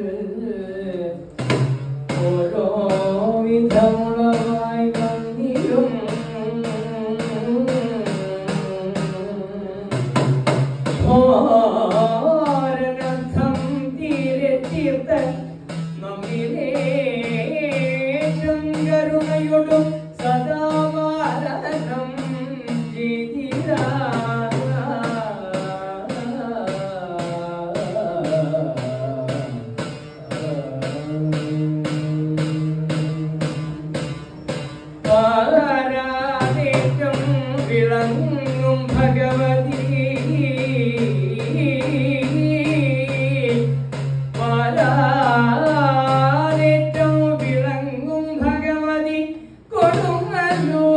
good. know.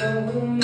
Oh,